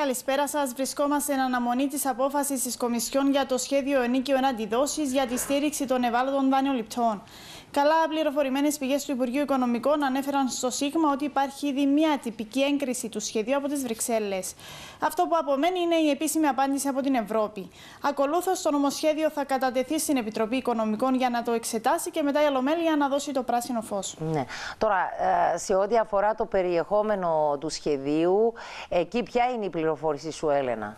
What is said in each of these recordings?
Καλησπέρα σας. Βρισκόμαστε εν αναμονή της απόφασης της Κομισιόν για το σχέδιο ενίκιο εναντί δόση για τη στήριξη των ευάλωτων δανειοληπτών. Καλά πληροφορημένες πηγές του Υπουργείου Οικονομικών ανέφεραν στο ΣΥΓΜΑ ότι υπάρχει ήδη μια τυπική έγκριση του σχεδίου από τις Βρυξέλλες. Αυτό που απομένει είναι η επίσημη απάντηση από την Ευρώπη. Ακολούθως, το νομοσχέδιο θα κατατεθεί στην Επιτροπή Οικονομικών για να το εξετάσει και μετά η Ολομέλεια να δώσει το πράσινο φως. Ναι. Τώρα, ε, σε ό,τι αφορά το περιεχόμενο του σχεδίου, εκεί ποια είναι η πληροφόρηση σου, Έλενα;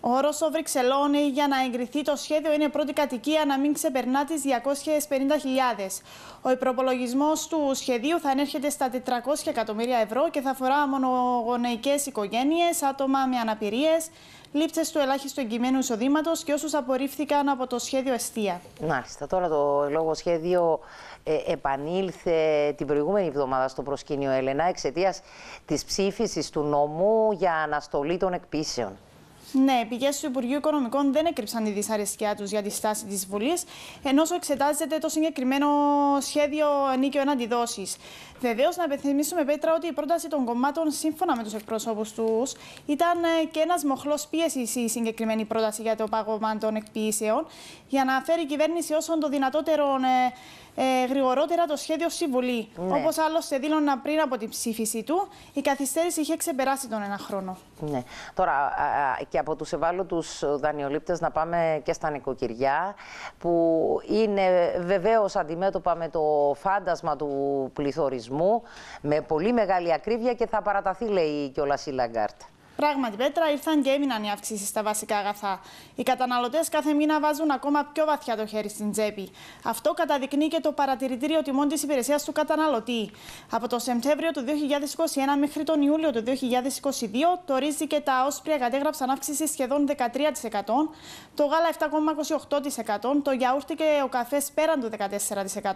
Ο όρο Βρυξελών για να εγκριθεί το σχέδιο είναι πρώτη κατοικία να μην ξεπερνά τις 250.000. Ο υπροπολογισμός του σχεδίου θα ανέρχεται στα 400 εκατομμύρια ευρώ και θα αφορά μονογονεϊκές οικογένειες, άτομα με αναπηρίες, λήψε του ελάχιστου εγκυμένου εισοδήματος και όσους απορρίφθηκαν από το σχέδιο Εστία. Μάλιστα. Τώρα το λόγο σχέδιο ε, επανήλθε την προηγούμενη εβδομάδα στο προσκήνιο Έλενα εξαιτίας της ψήφισης του νόμου για αναστολή των εκπίσεων. Ναι, πηγές του Υπουργείου Οικονομικών δεν έκρυψαν τη δυσαρεσκιά τους για τη στάση της Βουλής, ενώ εξετάζεται το συγκεκριμένο σχέδιο νίκιο αντιδόσει. Βεβαίως, να επιθυμίσουμε, Πέτρα, ότι η πρόταση των κομμάτων, σύμφωνα με τους εκπροσώπους τους, ήταν ε, και ένας μοχλός πίεσης η συγκεκριμένη πρόταση για το πάγωμα των εκποιήσεων, για να φέρει η κυβέρνηση όσο το δυνατότερο ε, ε, γρηγορότερα το σχέδιο στη Βουλή. Ναι. Όπως άλλωστε δήλωνα πριν από την ψήφιση του, η καθυστέρηση είχε ξεπεράσει τον ένα χρόνο. Ναι. Τώρα, α, και από τους ευάλωτους δανειολήπτες, να πάμε και στα νοικοκυριά, που είναι βεβαίως αντιμέτωπα με το φάντασμα του πληθωρισμού με πολύ μεγάλη ακρίβεια και θα παραταθεί, λέει κιόλας η Λαγκάρντ. Πράγματι, Πέτρα, ήρθαν και έμειναν οι αυξήσεις στα βασικά αγαθά. Οι καταναλωτές κάθε μήνα βάζουν ακόμα πιο βαθιά το χέρι στην τσέπη. Αυτό καταδεικνύει και το παρατηρητήριο τιμών της υπηρεσίας του καταναλωτή. Από το Σεπτέμβριο του 2021 μέχρι τον Ιούλιο του 2022, το ρύζι και τα όσπρια κατέγραψαν αύξηση σχεδόν 13%, το γάλα 7,28%, το γιαούρτι και ο καφές πέραν του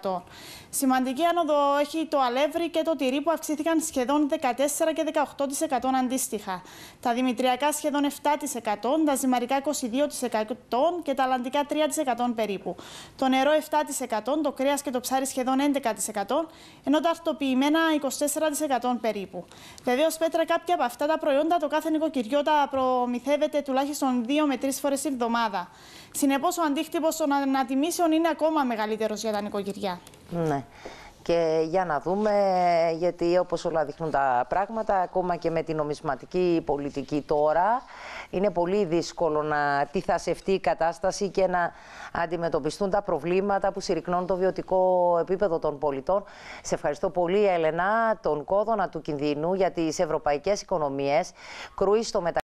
14%. Σημαντική άνοδο έχει το αλεύρι και το τυρί που αυξήθηκαν σχεδόν 14 και 18% αντίστοιχα τα δημητριακά σχεδόν 7%, τα ζυμαρικά 22% και τα αλλαντικά 3% περίπου. Το νερό 7%, το κρέας και το ψάρι σχεδόν 11%, ενώ τα αρτοποιημένα 24% περίπου. Βεβαίω, Πέτρα, κάποια από αυτά τα προϊόντα το κάθε νοικοκυριό τα προμηθεύεται τουλάχιστον 2 με 3 φορές τη εβδομάδα. Συνεπώς, ο αντίκτυπος των ανατιμήσεων είναι ακόμα μεγαλύτερος για τα νοικοκυριά. Ναι. Και για να δούμε, γιατί όπως όλα δείχνουν τα πράγματα, ακόμα και με την νομισματική πολιτική τώρα, είναι πολύ δύσκολο να τυθασευτεί η κατάσταση και να αντιμετωπιστούν τα προβλήματα που συρρυκνώνουν το βιωτικό επίπεδο των πολιτών. Σε ευχαριστώ πολύ, Έλενα, τον κόδωνα του κινδύνου για τις ευρωπαϊκές οικονομίες. Κρούει στο μεταξύ